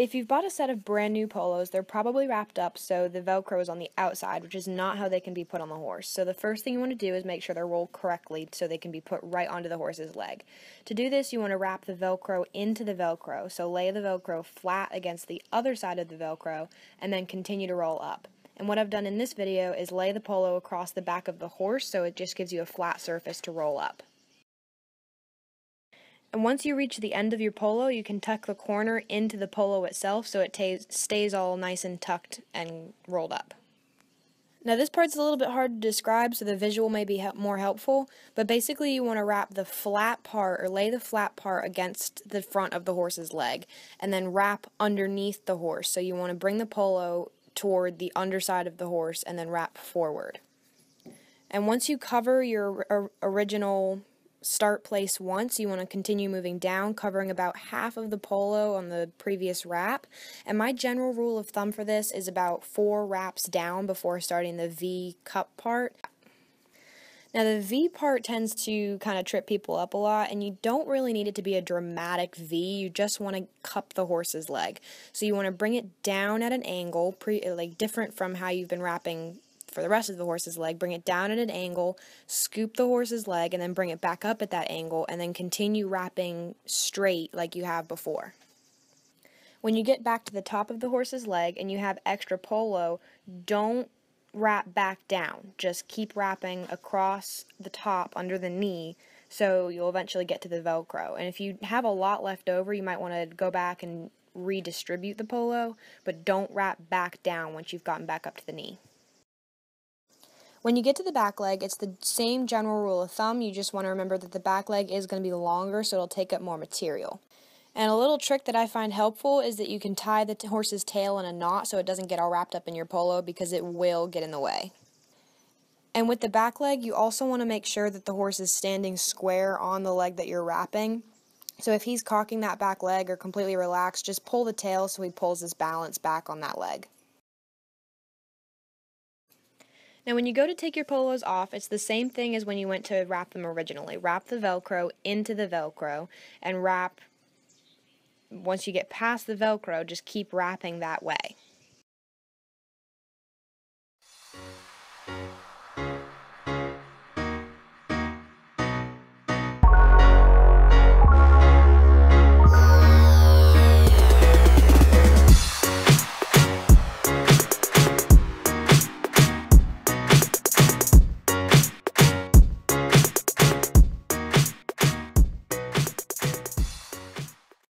If you've bought a set of brand new polos, they're probably wrapped up so the Velcro is on the outside, which is not how they can be put on the horse. So the first thing you want to do is make sure they're rolled correctly so they can be put right onto the horse's leg. To do this, you want to wrap the Velcro into the Velcro. So lay the Velcro flat against the other side of the Velcro and then continue to roll up. And what I've done in this video is lay the polo across the back of the horse so it just gives you a flat surface to roll up. And once you reach the end of your polo, you can tuck the corner into the polo itself so it stays all nice and tucked and rolled up. Now this part's a little bit hard to describe, so the visual may be more helpful, but basically you want to wrap the flat part or lay the flat part against the front of the horse's leg and then wrap underneath the horse. So you want to bring the polo toward the underside of the horse and then wrap forward. And once you cover your original start place once, you want to continue moving down, covering about half of the polo on the previous wrap. And my general rule of thumb for this is about four wraps down before starting the V cup part. Now, the V part tends to kind of trip people up a lot, and you don't really need it to be a dramatic V. You just want to cup the horse's leg. So you want to bring it down at an angle, pre like different from how you've been wrapping for the rest of the horse's leg, bring it down at an angle, scoop the horse's leg, and then bring it back up at that angle, and then continue wrapping straight like you have before. When you get back to the top of the horse's leg and you have extra polo, don't wrap back down. Just keep wrapping across the top under the knee so you'll eventually get to the Velcro. And if you have a lot left over, you might want to go back and redistribute the polo, but don't wrap back down once you've gotten back up to the knee. When you get to the back leg, it's the same general rule of thumb. You just want to remember that the back leg is going to be longer, so it'll take up more material. And a little trick that I find helpful is that you can tie the horse's tail in a knot so it doesn't get all wrapped up in your polo because it will get in the way. And with the back leg, you also want to make sure that the horse is standing square on the leg that you're wrapping. So if he's cocking that back leg or completely relaxed, just pull the tail so he pulls his balance back on that leg. Now when you go to take your polos off, it's the same thing as when you went to wrap them originally. Wrap the Velcro into the Velcro and wrap, once you get past the Velcro, just keep wrapping that way.